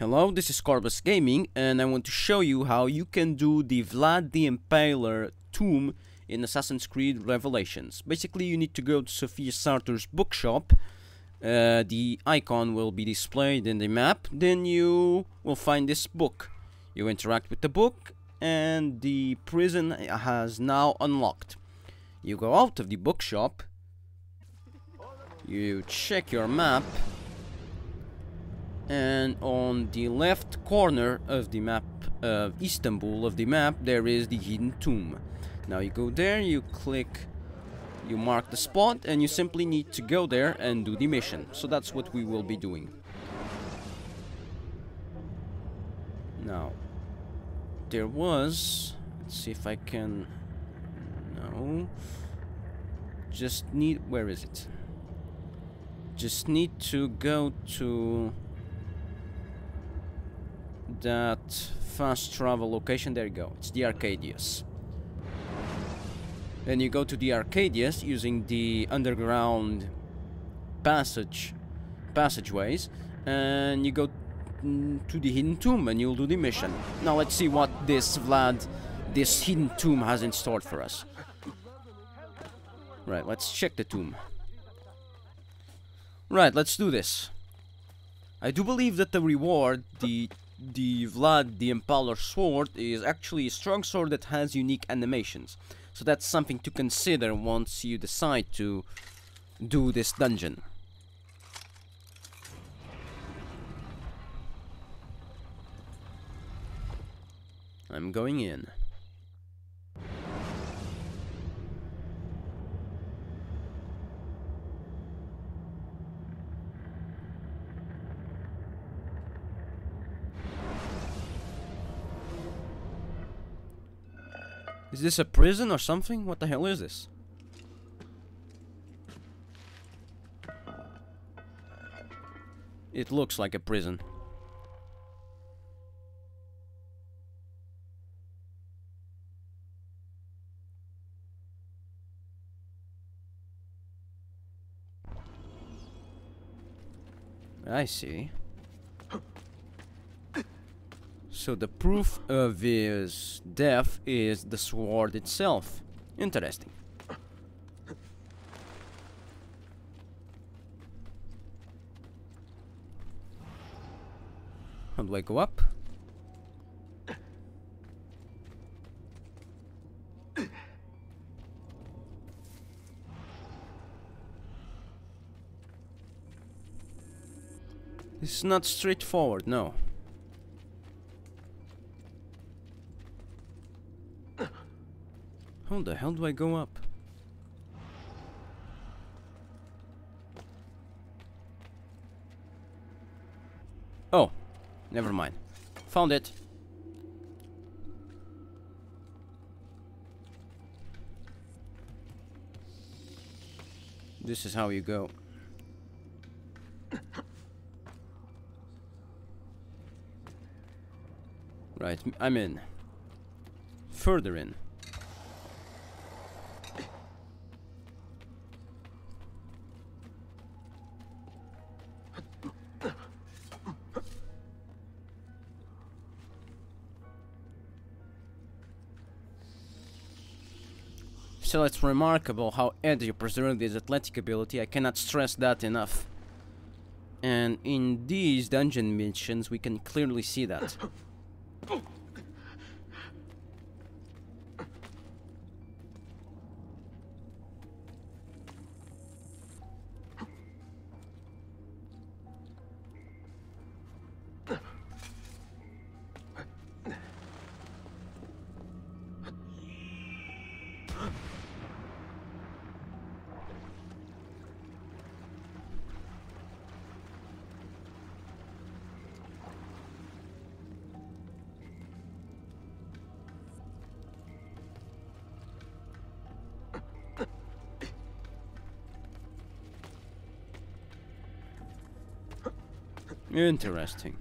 Hello, this is Scorbas Gaming and I want to show you how you can do the Vlad the Impaler tomb in Assassin's Creed Revelations. Basically you need to go to Sofia Sartor's bookshop, uh, the icon will be displayed in the map, then you will find this book. You interact with the book and the prison has now unlocked. You go out of the bookshop, you check your map and on the left corner of the map of Istanbul of the map there is the hidden tomb. Now you go there you click you mark the spot and you simply need to go there and do the mission. So that's what we will be doing. Now there was let's see if I can no. Just need where is it? Just need to go to that fast travel location. There you go. It's the Arcadius. Then you go to the Arcadius using the underground passage passageways and you go to the hidden tomb and you'll do the mission. Now let's see what this Vlad, this hidden tomb has in store for us. Right, let's check the tomb. Right, let's do this. I do believe that the reward, the the Vlad the Impaler sword is actually a strong sword that has unique animations. So that's something to consider once you decide to do this dungeon. I'm going in. Is this a prison or something? What the hell is this? It looks like a prison. I see. So the proof of his death is the sword itself. Interesting. How do I go up? This is not straightforward, no. How the hell do I go up? Oh, never mind. Found it. This is how you go. Right, I'm in. Further in. So it's remarkable how Ezio preserved his athletic ability, I cannot stress that enough. And in these dungeon missions we can clearly see that. Interesting.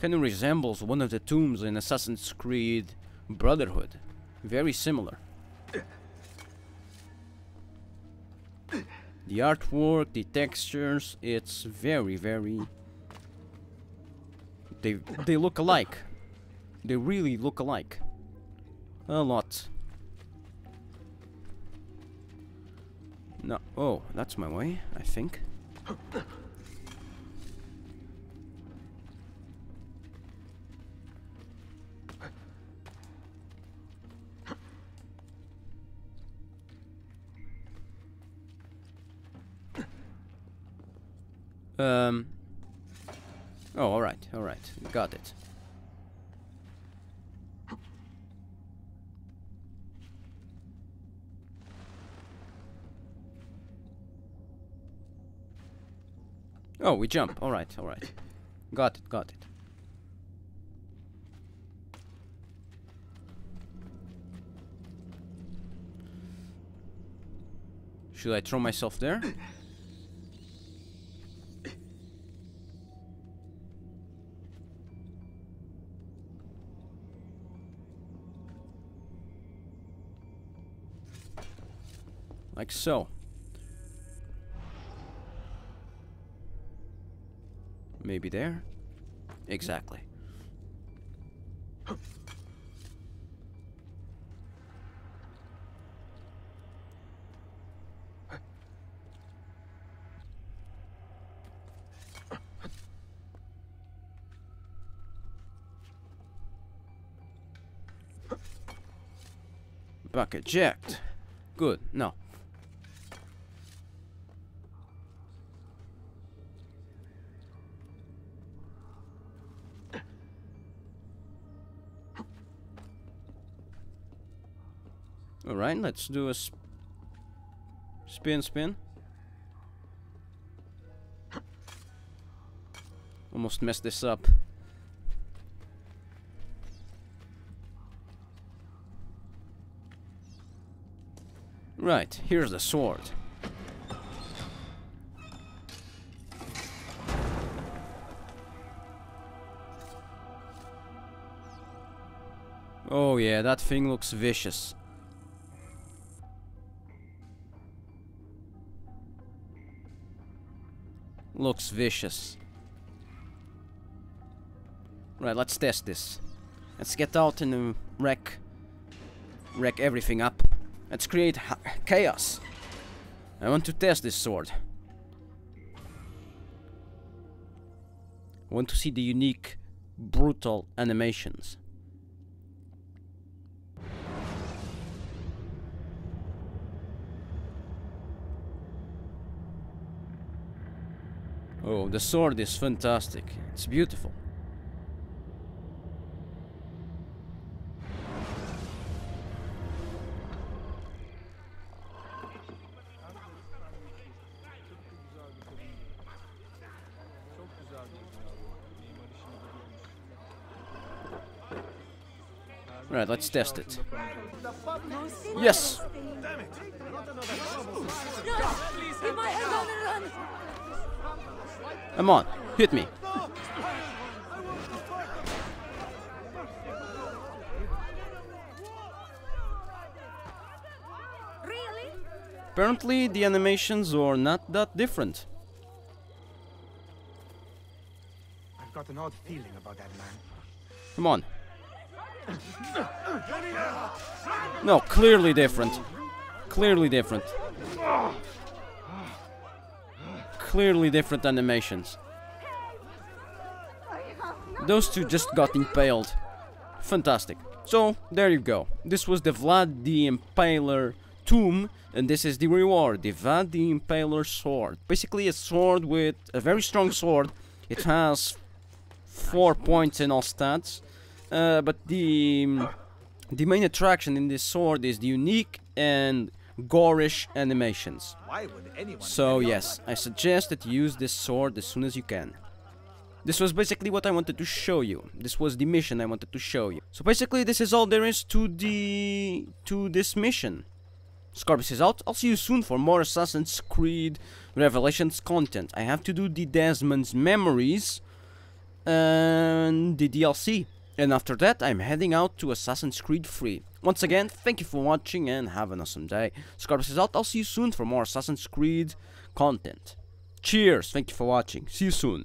Kind of resembles one of the tombs in Assassin's Creed Brotherhood. Very similar. The artwork, the textures, it's very, very... They, they look alike. They really look alike. A lot. No. Oh, that's my way, I think. Um. Oh, alright, alright. Got it. Oh, we jump. Alright, alright. Got it, got it. Should I throw myself there? Like so. Maybe there? Exactly. Bucket eject. Good. No. Alright, let's do a sp spin spin. Almost messed this up. Right, here's the sword. Oh yeah, that thing looks vicious. Looks vicious. Right, let's test this. Let's get out and um, wreck... Wreck everything up. Let's create chaos. I want to test this sword. I want to see the unique, brutal animations. Oh, the sword is fantastic. It's beautiful. Right, let's test it. Yes! Come on, hit me. Really? Apparently the animations are not that different. I've got an odd feeling about that man. Come on. No, clearly different. Clearly different. Clearly different animations. Those two just got impaled. Fantastic. So, there you go. This was the Vlad the Impaler tomb, and this is the reward, the Vlad the Impaler sword. Basically a sword with a very strong sword. It has 4 points in all stats. Uh, but the the main attraction in this sword is the unique and gorish animations. Why would anyone? So yes, I suggest that you use this sword as soon as you can. This was basically what I wanted to show you. This was the mission I wanted to show you. So basically this is all there is to the to this mission. Scorbas is out. I'll see you soon for more Assassin's Creed Revelations content. I have to do the Desmond's memories and the DLC. And after that, I'm heading out to Assassin's Creed 3. Once again, thank you for watching and have an awesome day. Scorbas is out. I'll see you soon for more Assassin's Creed content. Cheers. Thank you for watching. See you soon.